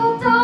걱정